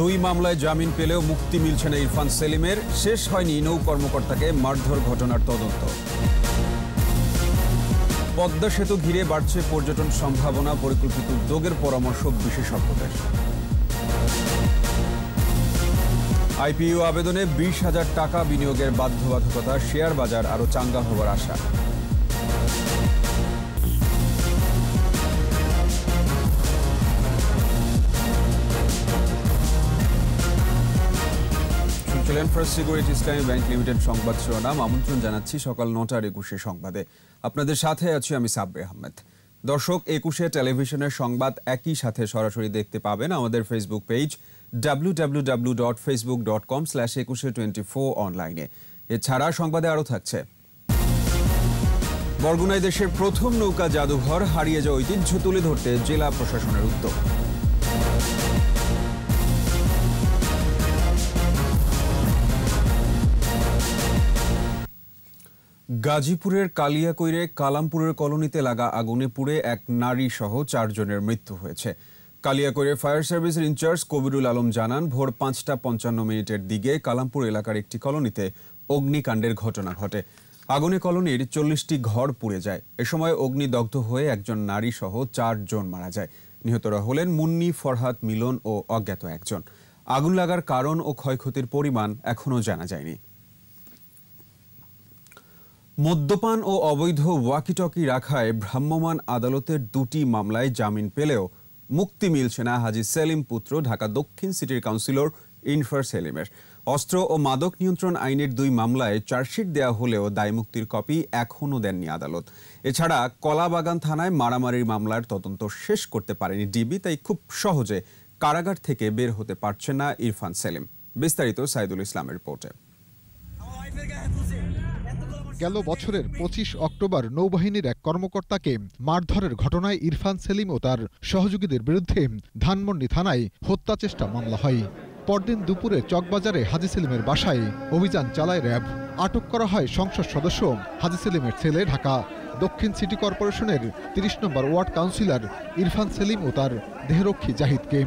দুই মামলায় জামিন পেলেও মুক্তি মিলছে না ইরফান সেলিমের। শেষ হয়নি নৌ কর্মকর্তাকে মারধর ঘটনার তদন্ত। পদ্মা সেতু ঘিরে বাড়ছে পর্যটন সম্ভাবনা, পরিকল্পিত উদ্যোগের পরামর্শ বিশেষজ্ঞদের। আইপিইউ আবেদনে বিশ হাজার টাকা বিনিয়োগের বাধ্যবাধকতা, শেয়ার বাজার আরও চাঙ্গা হবার আশা। শুনছিলেন first security Islami bank limited সংবাদ শিরোনাম। আমন্ত্রণ জানাচ্ছি সকাল নটার একুশে সংবাদে। আপনাদের সাথে আছি আমি সাব্বে আহমেদ। দর্শক, একুশে টেলিভিশনের সংবাদ একই সাথে সরাসরি দেখতে পাবেন আমাদের Facebook page W W W dot Facebook dot com slash Ekushey twenty four অনলাইনে এছাড়া সংবাদে আরও থাকছে। বরগুনায় দেশের প্রথম নৌকা জাদুঘর হারিয়ে যাওয়া ঐতিহ্য তুলে ধরতে জেলা প্রশাসনের উদ্যোগ। গাজীপুরের কালিয়াকৈরে কালামপুরের কলোনিতে লাগা আগুনে পুড়ে এক নারী সহ চারজনের মৃত্যু হয়েছে। কালিয়াকৈরে ফায়ার সার্ভিসের ইনচার্জ কবিরুল আলম জানান, ভোর পাঁচটা পঞ্চান্ন মিনিটের দিকে কালামপুর এলাকার একটি কলোনিতে অগ্নিকাণ্ডের ঘটনা ঘটে। আগুনে কলোনির চল্লিশটি ঘর পুড়ে যায়। এ সময় অগ্নিদগ্ধ হয়ে একজন নারী সহ চারজন মারা যায়। নিহতরা হলেন মুন্নি, ফরহাদ, মিলন ও অজ্ঞাত একজন। আগুন লাগার কারণ ও ক্ষয়ক্ষতির পরিমাণ এখনও জানা যায়নি। মদ্যপান ও অবৈধ ওয়াকিটকি রাখায় ভ্রাম্যমাণ আদালতের দুটি মামলায় জামিন পেলেও মুক্তি মিলছে না হাজি সেলিম পুত্র, ঢাকা দক্ষিণ সিটির কাউন্সিলর ইনফার সেলিমের। অস্ত্র ও মাদক নিয়ন্ত্রণ আইনের দুই মামলায় চার্জশিট দেওয়া হলেও দায়মুক্তির কপি এখনও দেননি আদালত। এছাড়া কলাবাগান থানায় মারামারির মামলার তদন্ত শেষ করতে পারেনি ডিবি, তাই খুব সহজে কারাগার থেকে বের হতে পারছে না ইরফান সেলিম। বিস্তারিত সাইদুল ইসলামের রিপোর্টে। গেল বছরের পঁচিশ অক্টোবর নৌবাহিনীর এক কর্মকর্তাকে মারধরের ঘটনায় ইরফান সেলিম ও তার সহযোগীদের বিরুদ্ধে ধানমন্ডি থানায় হত্যা চেষ্টা মামলা হয়। পরদিন দুপুরে চকবাজারে হাজি সেলিমের বাসায় অভিযান চালায় র্যাব। আটক করা হয় সংসদ সদস্য হাজি সেলিমের ছেলে ঢাকা। দক্ষিণ সিটি কর্পোরেশনের তিরিশ নম্বর ওয়ার্ড কাউন্সিলর ইরফান সেলিম ও তার দেহরক্ষী জাহিদকে।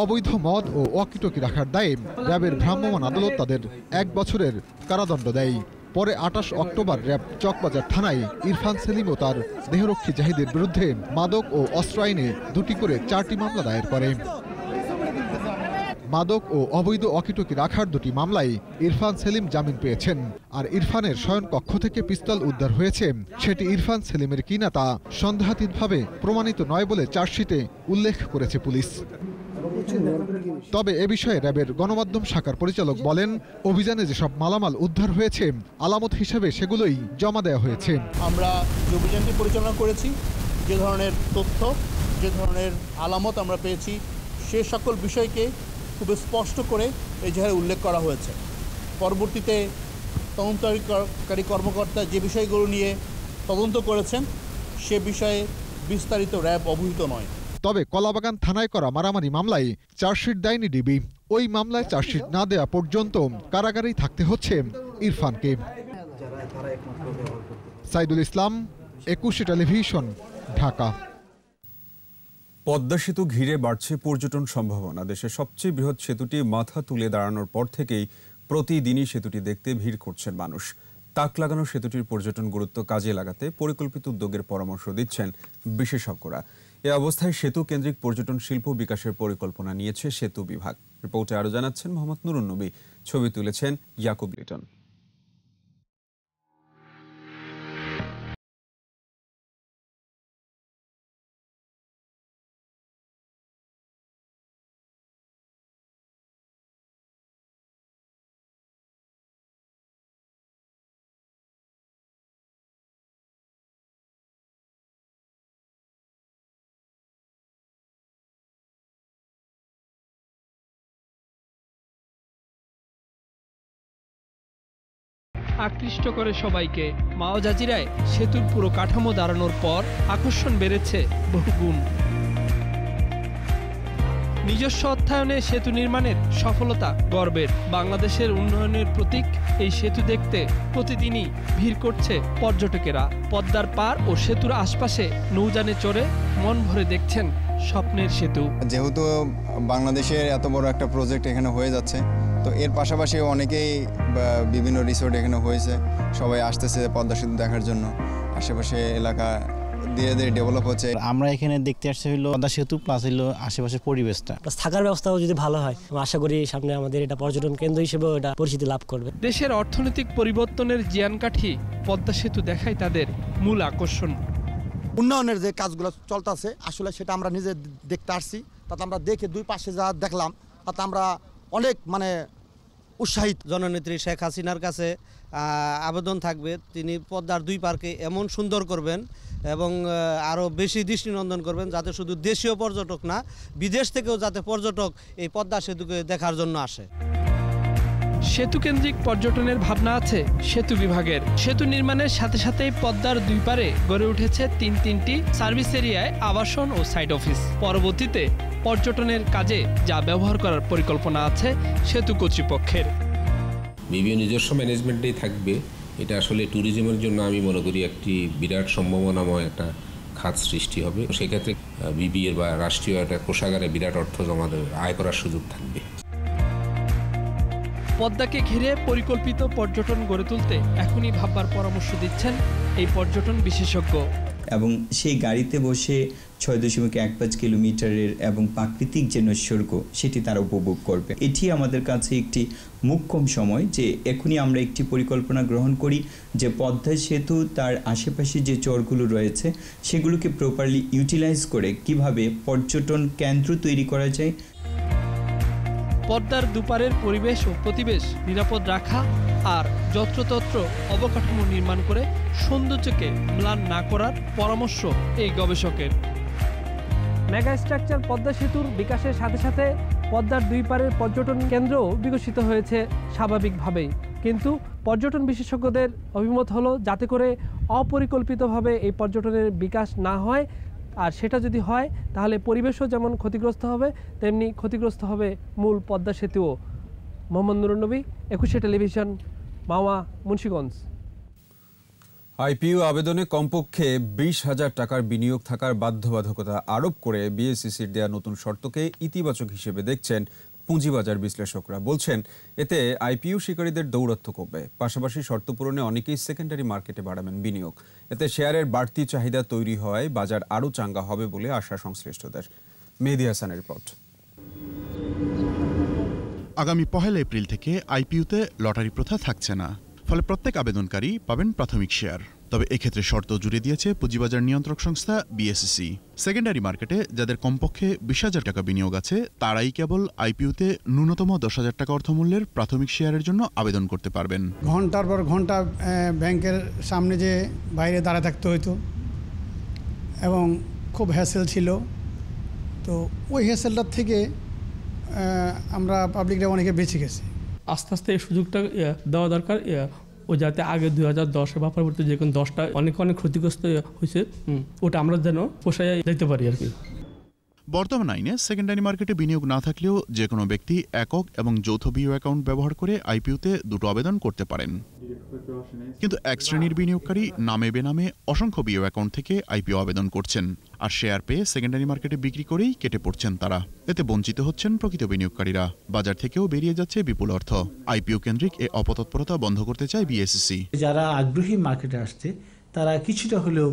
অবৈধ মদ ও ওয়াকিটকি রাখার দায়ে র্যাবের ভ্রাম্যমাণ আদালত তাদের এক বছরের কারাদণ্ড দেয়। পরে আটাশ অক্টোবর র্যাব চকবাজার থানায় ইরফান সেলিম ও তার দেহরক্ষী জাহিদের বিরুদ্ধে মাদক ও অস্ত্র আইনে দুটি করে চারটি মামলা দায়ের করে। মাদক ও অবৈধ অকিটকি রাখার দুটি মামলায় ইরফান সেলিম জামিন পেয়েছেন। আর ইরফানের শয়ন কক্ষ থেকে পিস্তল উদ্ধার হয়েছে, সেটি ইরফান সেলিমের কিনা তা সন্দেহাতীতভাবে প্রমাণিত নয় বলে চার্জশিটে উল্লেখ করেছে পুলিশ। তবে এ বিষয়ে র্যাবের গণমাধ্যম শাখার পরিচালক বলেন, অভিযানে যেসব মালামাল উদ্ধার হয়েছে, আলামত হিসেবে সেগুলোই জমা দেওয়া হয়েছে। আমরা যে অভিযানটি পরিচালনা করেছি, যে ধরনের তথ্য, যে ধরনের আলামত আমরা পেয়েছি, সে সকল বিষয়কে খুব স্পষ্ট করে জায়গায় উল্লেখ করা হয়েছে। পরবর্তীতে তদন্তকারী কর্মকর্তা যে বিষয়গুলো নিয়ে তদন্ত করেছেন, সে বিষয়ে বিস্তারিত র্যাব অবহিত নয়। তবে কলাবাগান থানায় করা মারামারি মামলায় চার্জশিট দেয়নি ডিবি। ওই মামলায় চার্জশিট না দেওয়া পর্যন্ত কারাগারেই থাকতে হচ্ছে ইরফানকে। সাইদুল ইসলাম, একুশে টেলিভিশন, ঢাকা। পদ্মা সেতু ঘিরে বাড়ছে পর্যটন সম্ভাবনা। দেশের সবচেয়ে বৃহৎ সেতুটি মাথা তুলে দাঁড়ানোর পর থেকেই প্রতিদিনই সেতুটি দেখতে ভিড় করছেন মানুষ। তাক লাগানো সেতুটির পর্যটন গুরুত্ব কাজে লাগাতে পরিকল্পিত উদ্যোগের পরামর্শ দিচ্ছেন বিশেষজ্ঞরা। এ অবস্থায় সেতু কেন্দ্রিক পর্যটন শিল্প বিকাশের পরিকল্পনা নিয়েছে সেতু বিভাগ। রিপোর্টে আরও জানাচ্ছেন মোহাম্মদ নুরুন নবী। ছবি তুলেছেন ইয়াকুব লিটন। আকৃষ্ট করে সবাইকে। মাও জাজিরায় সেতুর পুরো কাঠামো দাঁড়ানোর পর আকর্ষণ বেড়েছে বহুগুণ নিজস্ব অর্থায়নে সেতু নির্মাণের সফলতা গর্বের। বাংলাদেশের উন্নয়নের প্রতীক, এই সেতু দেখতে প্রতিদিনই ভিড় করছে পর্যটকেরা। পদ্মার পার ও সেতুর আশপাশে নৌযানে চড়ে মন ভরে দেখছেন স্বপ্নের সেতু। যেহেতু বাংলাদেশের এত বড় একটা প্রজেক্ট এখানে হয়ে যাচ্ছে, তো এর পাশাপাশি অনেকেই বিভিন্ন রিসোর্ট এখানে হয়েছে। সবাই আসতেছে পদ্মা সেতু দেখার জন্য। আশেপাশে এলাকা ধীরে ধীরে ডেভেলপ হচ্ছে। আমরা এখানে দেখতে আসছি হইল পদ্মা সেতু প্লাস হইল আশেপাশের পরিবেশটা। প্লাস থাকার ব্যবস্থাও যদি ভালো হয় আশা করি সামনে আমাদের এটা পর্যটন কেন্দ্র হিসেবেও এটা পরিচিতি লাভ করবে। দেশের অর্থনৈতিক পরিবর্তনের জিয়ানকাঠি পদ্মা সেতু দেখাই তাদের মূল আকর্ষণ। উন্নয়নের যে কাজগুলো চলতেছে আসলে সেটা আমরা নিজে দেখতে আসছি। তাতে আমরা দেখে দুই পাশে যা দেখলাম তাতে আমরা অনেক মানে উৎসাহিত জননেত্রী শেখ হাসিনার কাছে আবেদন থাকবে। তিনি পদ্মার দুই পার্কে এমন সুন্দর করবেন এবং আরও বেশি দৃষ্টিনন্দন করবেন যাতে শুধু দেশীয় পর্যটক না, বিদেশ থেকেও যাতে পর্যটক এই পদ্মা সেতুকে দেখার জন্য আসে। সেতু কেন্দ্রিক পর্যটনের ভাবনা আছে সেতু বিভাগের। সেতু নির্মাণের সাথে সাথেই পদ্মার দুই পারে গড়ে উঠেছে তিন তিনটি সার্ভিস এরিয়ায় আবাসন ও সাইড অফিস। পরবর্তীতে পর্যটনের কাজে যা ব্যবহার করার পরিকল্পনা আছে সেতু কর্তৃপক্ষের। বিবিও নিজস্ব ম্যানেজমেন্টেই থাকবে। এটা আসলে ট্যুরিজমের জন্য আমি মনে করি একটি বিরাট সম্ভাবনাময় একটা খাত সৃষ্টি হবে। সেক্ষেত্রে বিবিএর বা রাষ্ট্রীয় একটা কোষাগারে বিরাট অর্থ জমা আয় করার সুযোগ থাকবে। পদ্মাকে ঘিরে পরিকল্পিত পর্যটন গড়ে তুলতে এখনই ভাববার পরামর্শ দিচ্ছেন এই পর্যটন বিশেষজ্ঞ। এবং সেই গাড়িতে বসে ছয় দশমিক এক পাঁচ কিলোমিটারের এবং প্রাকৃতিক যে নৈসর্গ, সেটি তারা উপভোগ করবে। এটি আমাদের কাছে একটি মুখ্যম সময় যে এখনই আমরা একটি পরিকল্পনা গ্রহণ করি যে পদ্মা সেতু তার আশেপাশে যে চরগুলো রয়েছে, সেগুলোকে প্রপারলি ইউটিলাইজ করে কীভাবে পর্যটন কেন্দ্র তৈরি করা যায় পদ্মার দুপারের পরিবেশ ও প্রতিবেশ নিরাপদ রাখা আর যত্রতত্র অবকাঠামো নির্মাণ করে সৌন্দর্যকে ম্লান না করার পরামর্শ এই গবেষকের। মেগা স্ট্রাকচার পদ্মা সেতুর বিকাশের সাথে সাথে পদ্মার দুই পারের পর্যটন কেন্দ্রও বিকশিত হয়েছে স্বাভাবিকভাবেই। কিন্তু পর্যটন বিশেষজ্ঞদের অভিমত হলো যাতে করে অপরিকল্পিতভাবে এই পর্যটনের বিকাশ না হয় আর সেটা যদি হয়, তাহলে পরিবেশও যেমন ক্ষতিগ্রস্ত হবে, তেমনি ক্ষতিগ্রস্ত হবে মূল পদ্মা সেতুও। মোহাম্মদ নুরুন্নবী একুশে টেলিভিশন, মাওয়া, মুন্সীগঞ্জ। আইপিও আবেদনে কমপক্ষে বিশ হাজার টাকার বিনিয়োগ থাকার বাধ্যবাধকতা আরোপ করে বিএসসিসির দেয়া নতুন শর্তকে ইতিবাচক হিসেবে দেখছেন পুঁজিবাজার বিশ্লেষকরা বলছেন, এতে আইপিও শিকারীদের দৌরাত্ম্য কমবে। পাশাপাশি শর্ত পূরণে অনেকেই সেকেন্ডারি মার্কেটে বাড়াবেন বিনিয়োগ। এতে শেয়ারের বাড়তি চাহিদা তৈরি হওয়ায় বাজার আরও চাঙ্গা হবে বলে আশা সংশ্লিষ্টদের। মেহেদি হাসানের রিপোর্ট। আগামী পহেলা এপ্রিল থেকে আইপিইউতে লটারি প্রথা থাকছে না। ফলে প্রত্যেক আবেদনকারী পাবেন প্রাথমিক শেয়ার। তবে এক্ষেত্রে শর্ত জুড়ে দিয়েছে পুঁজিবাজার নিয়ন্ত্রক সংস্থা বিএসসিসি সেকেন্ডারি মার্কেটে যাদের কমপক্ষে বিশ হাজার টাকা বিনিয়োগ আছে তারাই কেবল আইপিইউতে ন্যূনতম দশ হাজার টাকা অর্থমূল্যের প্রাথমিক শেয়ারের জন্য আবেদন করতে পারবেন। ঘণ্টার পর ঘণ্টা ব্যাংকের সামনে যে বাইরে দাঁড়ায় থাকতে হতো এবং খুব হ্যাসেল ছিল। তো ওই হ্যাসেলটার থেকে আমরা পাবলিকরা অনেকে বেঁচে গেছি। আস্তে আস্তে এই সুযোগটা দেওয়া দরকার ও যাতে আগে দুই হাজার দশে বা পরবর্তী যে কোনো দশটা অনেক অনেক ক্ষতিগ্রস্ত হয়েছে ওটা আমরা যেন পোষায় যেতে পারি আর কি। বর্তমান আইনে সেকেন্ডারি মার্কেটে বিনিয়োগ না থাকলেও যে কোনো ব্যক্তি একক এবং যৌথ বিও অ্যাকাউন্ট ব্যবহার করে আইপিওতে দুটো আবেদন করতে পারেন। কিন্তু এক শ্রেণির বিনিয়োগকারী নামে বেনামে অসংখ্য বিও অ্যাকাউন্ট থেকে আইপিও আবেদন করছেন আর শেয়ার পেয়ে সেকেন্ডারি মার্কেটে বিক্রি করেই কেটে পড়ছেন তারা। এতে বঞ্চিত হচ্ছেন প্রকৃত বিনিয়োগকারীরা। বাজার থেকেও বেরিয়ে যাচ্ছে বিপুল অর্থ। আইপিও কেন্দ্রিক এ অপতৎপরতা বন্ধ করতে চায় বিএসসিসি যারা আগ্রহী মার্কেটে আসছে, তারা কিছুটা হলেও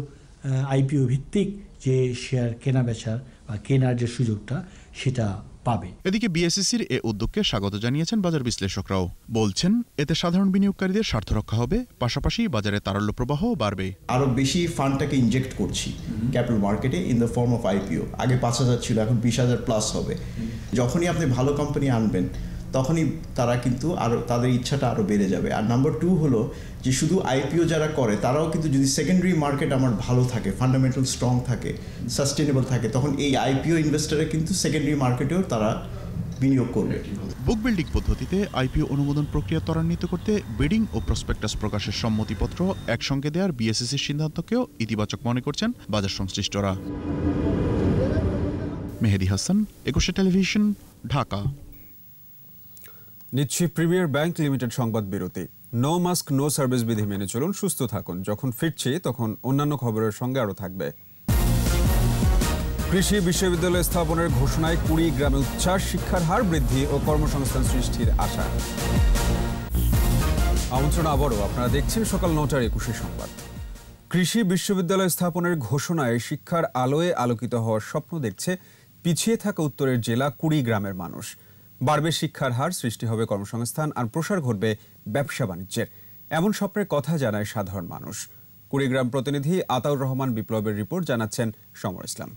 আইপিও ভিত্তিক যে শেয়ার কেনা বেচার বা কেনার যে সুযোগটা সেটা পাবে। এদিকে বিএসসিসির এ উদ্যোগকে স্বাগত জানিয়েছেন বাজার বিশ্লেষকরাও। বলছেন এতে সাধারণ বিনিয়োগকারীদের স্বার্থ রক্ষা হবে পাশাপাশি বাজারে তারল্য প্রবাহও বাড়বে। আরও বেশি ফান্ডটাকে ইনজেক্ট করছি ক্যাপিটাল মার্কেটে in the form of IPO আগে পাঁচ হাজার ছিল এখন বিশ হাজার প্লাস হবে। যখনই আপনি ভালো কোম্পানি আনবেন তখনই তারা কিন্তু আরও তাদের ইচ্ছাটা আরও বেড়ে যাবে। আর নাম্বার টু হলো যে শুধু আইপিও যারা করে, তারাও কিন্তু যদি সেকেন্ডারি মার্কেট আমার ভালো থাকে ফান্ডামেন্টাল স্ট্রং থাকে সাস্টেনেবল থাকে, তখন এই আইপিও ইনভেস্টারে কিন্তু সেকেন্ডারি মার্কেটেও তারা বিনিয়োগ করবে। বুক বিল্ডিং পদ্ধতিতে আইপিও অনুমোদন প্রক্রিয়া ত্বরান্বিত করতে বিডিং ও প্রসপেক্টাস প্রকাশের সম্মতিপত্র একসঙ্গে দেওয়ার বিএসএসির সিদ্ধান্তকেও ইতিবাচক মনে করছেন বাজার সংশ্লিষ্টরা। মেহেদি হাসান, একুশে টেলিভিশন, ঢাকা। নিচ্ছি প্রিমিয়ার ব্যাংক লিমিটেড সংবাদ বিরতি। নো মাস্ক নো সার্ভিস বিধি মেনে চলুন, সুস্থ থাকুন। যখন ফিরছি, তখন অন্যান্য খবরের সঙ্গে আরও থাকবে। কৃষি বিশ্ববিদ্যালয় স্থাপনের ঘোষণায় কুড়ি গ্রামে উচ্ছ্বাস, শিক্ষার হার বৃদ্ধি ও কর্মসংস্থান সৃষ্টির আশা। আমন্ত্রণ আবারও, আপনারা দেখছেন সকাল নটার একুশে সংবাদ। কৃষি বিশ্ববিদ্যালয় স্থাপনের ঘোষণায় শিক্ষার আলোয় আলোকিত হওয়ার স্বপ্ন দেখছে পিছিয়ে থাকা উত্তরের জেলা কুড়ি গ্রামের মানুষ। বাড়বে শিক্ষার হার সৃষ্টি হবে কর্মসংস্থান আর প্রসার ঘটবে ব্যবসা বাণিজ্যের। এমন স্বপ্নের কথা জানায় সাধারণ মানুষ। কুড়িগ্রাম প্রতিনিধি আতাউর রহমান বিপ্লবের রিপোর্ট জানাচ্ছেন সমর ইসলাম।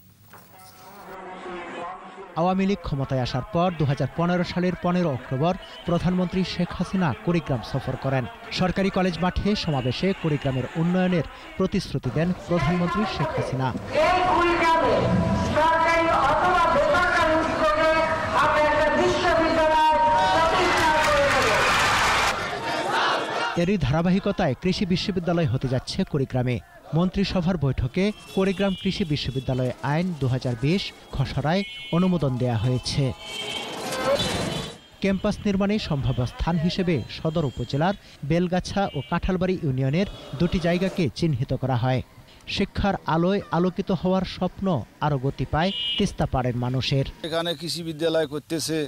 আওয়ামী লীগ ক্ষমতায় আসার পর দু হাজার পনেরো সালের পনেরো অক্টোবর প্রধানমন্ত্রী শেখ হাসিনা কুড়িগ্রাম সফর করেন। সরকারি কলেজ মাঠে সমাবেশে কুড়িগ্রামের উন্নয়নের প্রতিশ্রুতি দেন প্রধানমন্ত্রী শেখ হাসিনা। এরই ধারাবাহিকতায় কৃষি বিশ্ববিদ্যালয় হতে যাচ্ছে কুড়িগ্রামে। মন্ত্রিসভার বৈঠকে কুড়িগ্রাম কৃষি বিশ্ববিদ্যালয় আইন দু হাজার বিশ খসড়ায় অনুমোদন দেয়া হয়েছে। ক্যাম্পাস নির্মাণে সম্ভাব্য স্থান হিসেবে সদর উপজেলার বেলগাছা ও কাঁঠালবাড়ি ইউনিয়নের দুটি জায়গাকে চিহ্নিত করা হয়। শিক্ষার আলোয় আলোকিত হওয়ার স্বপ্ন আরও গতি পায় তিস্তা পাড়ের মানুষের। এখানে কৃষি বিদ্যালয় করতেছে।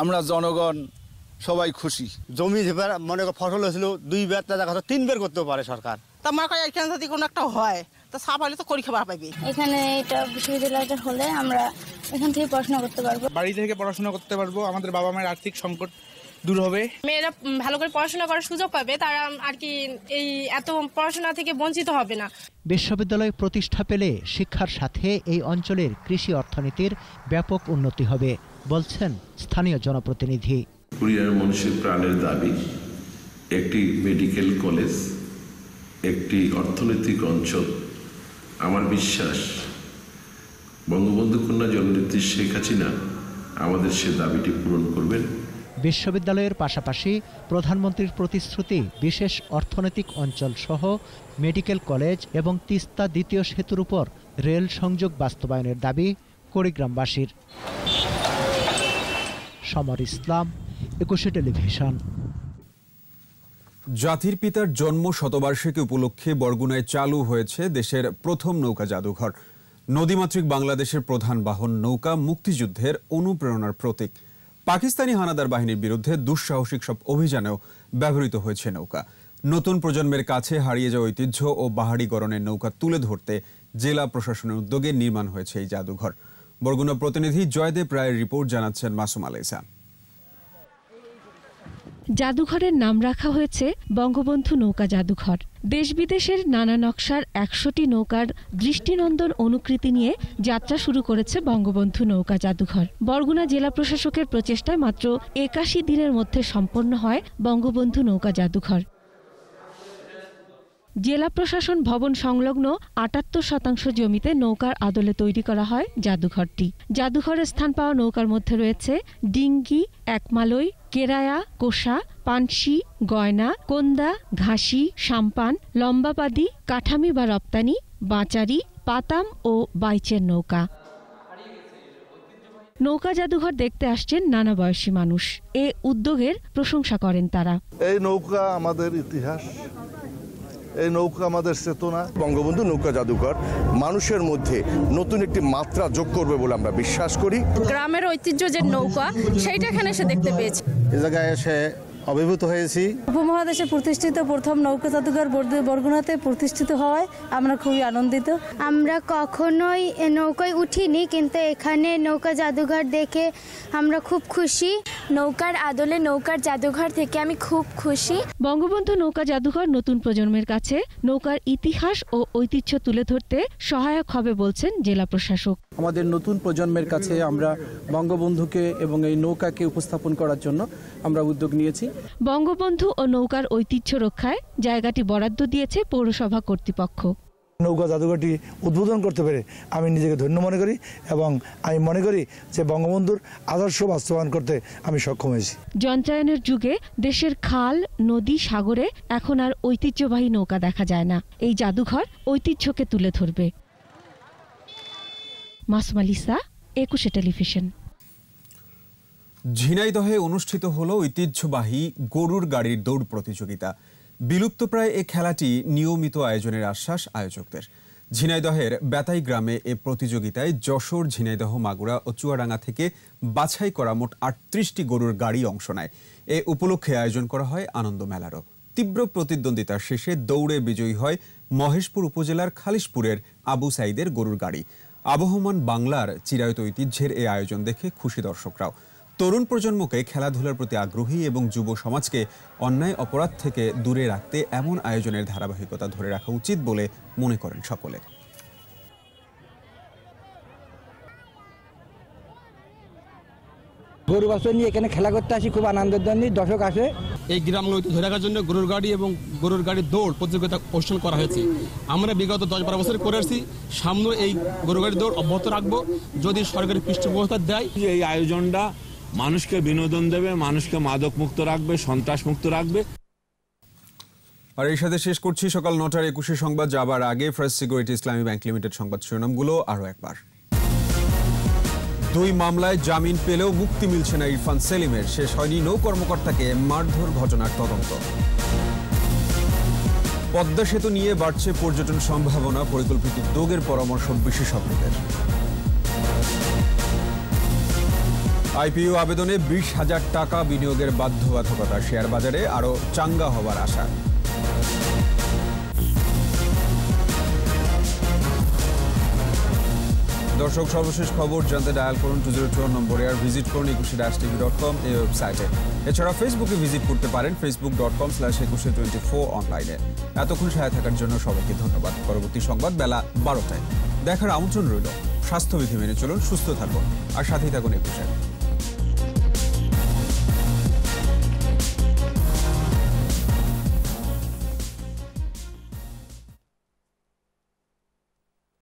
আমরা জনগণ সবাই খুশি। জমি যেবার মনে করো ফসল হয়েছিল দুই বের তা দেখা তিন বের করতেও পারে সরকার। তা মনে করি এখানে যদি কোনো একটা হয় তা সাপ হলে তো করি খাবার পাইবে। এখানে এটা বিশ্ববিদ্যালয়টা হলে আমরা এখান থেকে পড়াশোনা করতে পারব। বাড়ি থেকে পড়াশোনা করতে পারব আমাদের বাবা মায়ের আর্থিক সংকট দূর হবে। মেয়েরা ভালো করে পড়াশোনা করার সুযোগ পাবে তারা আর কি এই এত পড়াশোনা থেকে বঞ্চিত হবে না। বিশ্ববিদ্যালয় প্রতিষ্ঠা পেলে শিক্ষার সাথে এই অঞ্চলের কৃষি অর্থনীতির ব্যাপক উন্নতি হবে বলছেন স্থানীয় জনপ্রতিনিধি। কুড়িয়ার মানুষের প্রাণের দাবি, একটি মেডিকেল কলেজ, একটি অর্থনৈতিক অঞ্চল। আমার বিশ্বাস, বঙ্গবন্ধু কন্যা জননেত্রী শেখ হাসিনা আমাদের সে দাবিটি পূরণ করবেন। বিশ্ববিদ্যালয়ের পাশাপাশি প্রধানমন্ত্রীর প্রতিশ্রুতি, বিশেষ অর্থনৈতিক অঞ্চল সহ মেডিকেল কলেজ এবং তিস্তা দ্বিতীয় সেতুর উপর রেল সংযোগ বাস্তবায়নের দাবি কুড়িগ্রামবাসীর। সমর ইসলাম একুশে টেলিভিশন। জাতির পিতার জন্ম শতবার্ষিকী উপলক্ষে বরগুনায় চালু হয়েছে দেশের প্রথম নৌকা জাদুঘর। নদীমাতৃক বাংলাদেশের প্রধান বাহন নৌকা মুক্তিযুদ্ধের অনুপ্রেরণার প্রতীক। পাকিস্তানি হানাদার বাহিনীর বিরুদ্ধে দুঃসাহসিক সব অভিযানেও ব্যবহৃত হয়েছে নৌকা। নতুন প্রজন্মের কাছে হারিয়ে যাওয়া ঐতিহ্য ও বাহারি গরনের নৌকা তুলে ধরতে জেলা প্রশাসনের উদ্যোগে নির্মাণ হয়েছে এই জাদুঘর। বরগুনা প্রতিনিধি জয়দেব রায়ের রিপোর্ট জানাচ্ছেন মাসুম আলাইসা জাদুঘরের নাম রাখা হয়েছে বঙ্গবন্ধু নৌকা জাদুঘর। দেশ বিদেশের নানা নকশার একশোটি নৌকার দৃষ্টিনন্দন অনুকৃতি নিয়ে যাত্রা শুরু করেছে বঙ্গবন্ধু নৌকা জাদুঘর। বরগুনা জেলা প্রশাসকের প্রচেষ্টায় মাত্র একাশি দিনের মধ্যে সম্পন্ন হয় বঙ্গবন্ধু নৌকা জাদুঘর। জেলা প্রশাসন ভবন সংলগ্ন আটাত্তর শতাংশ জমিতে নৌকার আদলে তৈরি করা হয় জাদুঘরটি। জাদুঘরে স্থান পাওয়া নৌকার মধ্যে রয়েছে ডিঙ্গি, একমালই, কেরায়া, কোষা, পানসি, গয়না, কোন্দা, ঘাসি, সাম্পান, লম্বাপাদি, কাঠামি বা রপ্তানি, বাঁচারি, পাতাম ও বাইচের নৌকা। নৌকা জাদুঘর দেখতে আসছেন নানা বয়সী মানুষ। এ উদ্যোগের প্রশংসা করেন তারা। এই নৌকা আমাদের ইতিহাস। এই নৌকা আমাদের চেতনা বঙ্গবন্ধু নৌকা জাদুঘর মানুষের মধ্যে নতুন একটি মাত্রা যোগ করবে বলে আমরা বিশ্বাস করি। গ্রামের ঐতিহ্য যে নৌকা সেইটা এখানে এসে দেখতে পেয়েছি। এ জায়গায় এসে অভিভূত হয়েছি। উপমহাদেশে প্রতিষ্ঠিত প্রথম নৌকা জাদুঘর বরগুনাতে প্রতিষ্ঠিত হওয়ায় আমরা খুবই আনন্দিত। আমরা কখনোই নৌকায় উঠিনি কিন্তু এখানে নৌকা জাদুঘর দেখে আমরা খুব খুশি। নৌকার আদলে নৌকার জাদুঘর থেকে আমি খুব খুশি। বঙ্গবন্ধু নৌকা জাদুঘর নতুন প্রজন্মের কাছে নৌকার ইতিহাস ও ঐতিহ্য তুলে ধরতে সহায়ক হবে বলছেন জেলা প্রশাসক। আমাদের নতুন প্রজন্মের কাছে আমরা বঙ্গবন্ধুকে এবং এই নৌকাকে উপস্থাপন করার জন্য আমরা উদ্যোগ নিয়েছি। বঙ্গবন্ধু ও নৌকার ঐতিহ্য রক্ষায় জায়গাটি বরাদ্দ দিয়েছে পৌরসভা কর্তৃপক্ষ। নৌকা জাদুঘরটি উদ্বোধন করতে পেরে আমি নিজেকে ধন্য মনে করি এবং আমি মনে করি যে বঙ্গবন্ধুর আদর্শ বাস্তবায়ন করতে আমি সক্ষম হয়েছি। যন্ত্রায়নের যুগে দেশের খাল নদী সাগরে এখন আর ঐতিহ্যবাহী নৌকা দেখা যায় না। এই জাদুঘর ঐতিহ্যকে তুলে ধরবে। মাসমালিসা একুশে টেলিভিশন। ঝিনাইদহে অনুষ্ঠিত হল ঐতিহ্যবাহী গরুর গাড়ির দৌড় প্রতিযোগিতা। বিলুপ্তপ্রায় এ খেলাটি নিয়মিত আয়োজনের আশ্বাস আয়োজকদের। ঝিনাইদহের বেতাই গ্রামে এ প্রতিযোগিতায় যশোর, ঝিনাইদহ, মাগুরা ও চুয়াডাঙ্গা থেকে বাছাই করা মোট আটত্রিশটি গরুর গাড়ি অংশ নেয়। এ উপলক্ষে আয়োজন করা হয় আনন্দ মেলারও। তীব্র প্রতিদ্বন্দ্বিতার শেষে দৌড়ে বিজয়ী হয় মহেশপুর উপজেলার খালিশপুরের আবু সাইদের গরুর গাড়ি। আবহমান বাংলার চিরায়ত ঐতিহ্যের এই আয়োজন দেখে খুশি দর্শকরাও। তরুণ প্রজন্মকে খেলাধুলার প্রতি আগ্রহী এবং যুব সমাজকে অন্যায়, অপরাধ থেকে দূরে রাখতে এমন আয়োজনের ধারাবাহিকতা ধরে রাখা উচিত বলে মনে করেন সকলে। গরু বাছুর নিয়ে এখানে খেলা করতে আসি খুব আনন্দের জন্য দর্শক আসে। এই গ্রামগুলো ধরে রাখার জন্য গরুর গাড়ি এবং গরুর গাড়ির দৌড় প্রতিযোগিতা অনুষ্ঠান করা হয়েছে। আমরা বিগত দশ বারো বছর করে আসছি সামনে এই গরুর গাড়ির দৌড় অব্যাহত রাখব। যদি সরকারি পৃষ্ঠপোষকতা দেয় এই আয়োজনটা মানুষকে বিনোদন দেবে মানুষকে মাদক মুক্ত রাখবে সন্ত্রাস মুক্ত রাখবে। আর এই সাথে শেষ করছি সকাল নটার একুশে সংবাদ যাবার আগে first security Islami bank limited সংবাদ শিরোনামগুলো আরও একবার। দুই মামলায় জামিন পেলেও মুক্তি মিলছে না ইরফান সেলিমের। শেষ হয়নি নৌ কর্মকর্তাকে মারধর ঘটনার তদন্ত। পদ্মা সেতু নিয়ে বাড়ছে পর্যটন সম্ভাবনা, পরিকল্পিত উদ্যোগের পরামর্শ বিশেষজ্ঞদের। আইপিও আবেদনে বিশ হাজার টাকা বিনিয়োগের বাধ্যবাধকতা, শেয়ার বাজারে আরও চাঙ্গা হবার আশা। দর্শক, সর্বশেষ খবর জানতে ডায়াল করুন টু জিরো টু নম্বরে আর ভিজিট করুন একুশে ডাশ টিভি ডট কম এই ওয়েবসাইটে। এছাড়া ফেসবুকে ভিজিট করতে পারেন Facebook dot com slash Ekushey twenty four অনলাইনে এতক্ষণ সহায় থাকার জন্য সবাইকে ধন্যবাদ। পরবর্তী সংবাদ বেলা বারোটায়। দেখার আমন্ত্রণ রইল। স্বাস্থ্যবিধি মেনে চলুন, সুস্থ থাকুন। আর সাথেই থাকুন একুশে।